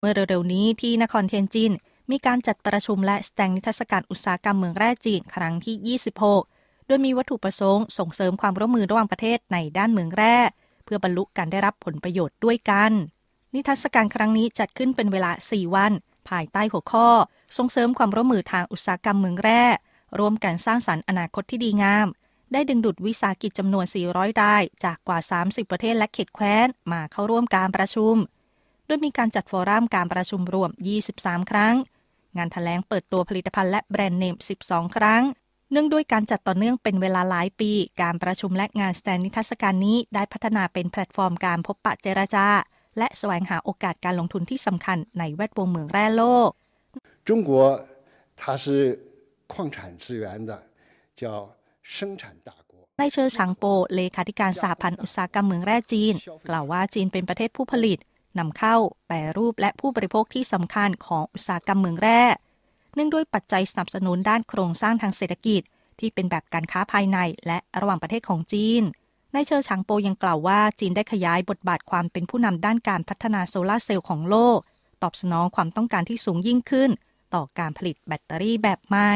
เมื่อเร็วๆนี้ที่นครเทียนจิน มีการจัดประชุมและแสดงนิทรรศการอุตสาหกรรมเมืองแร่จีนครั้งที่ 26 โดยมีวัตถุประสงค์ส่งเสริมความร่วมมือระหว่างประเทศในด้านเมืองแร่ เพื่อบรรลุการได้รับผลประโยชน์ด้วยกัน นิทรรศการครั้งนี้จัดขึ้นเป็นเวลา 4 วัน ภายใต้หัวข้อ ส่งเสริมความร่วมมือทางอุตสาหกรรมเมืองแร่ร่วมกันสร้างสรรค์อนาคตที่ดีงาม ได้ดึงดูดวิสาหกิจจำนวน 400รายจากกว่า 30 ประเทศและเขตแคว้นมาเข้าร่วมการประชุม โดยมีการจัดฟอรัมการประชุมรวม 23 ครั้ง งานถแถลงเปิดตัวผลิตภัณฑ์และแบรนด์เนม 12 ครั้ง เนื่องด้วยการจัดต่อเนื่องเป็นเวลาหลายปี การประชุมและงานแสดงนิทรรศการนี้ได้พัฒนาเป็นแพลตฟอร์มการพบปะเจรจา และแสวงหาโอกาสการลงทุนที่สำคัญในแวดวงเมืองแร่โลก中国它是矿产资源的叫生产大นายเชอร์ชางโป เลขาธิการสหพันธ์อุตสาหกรรมเมืองแร่จีน กล่าวว่าจีนเป็นประเทศผู้ผลิต นำเข้า แปรรูปและผู้บริโภคที่สำคัญของอุตสาหกรรมเหมืองแร่ เนื่องด้วยปัจจัยสนับสนุนด้านโครงสร้างทางเศรษฐกิจ ที่เป็นแบบการค้าภายในและระหว่างประเทศของจีนนายเชอฉางโปยังกล่าวว่าจีนได้ขยายบทบาทความเป็นผู้นำด้านการพัฒนาโซลาเซลล์ของโลก ตอบสนองความต้องการที่สูงยิ่งขึ้น ต่อการผลิตแบตเตอรี่แบบใหม่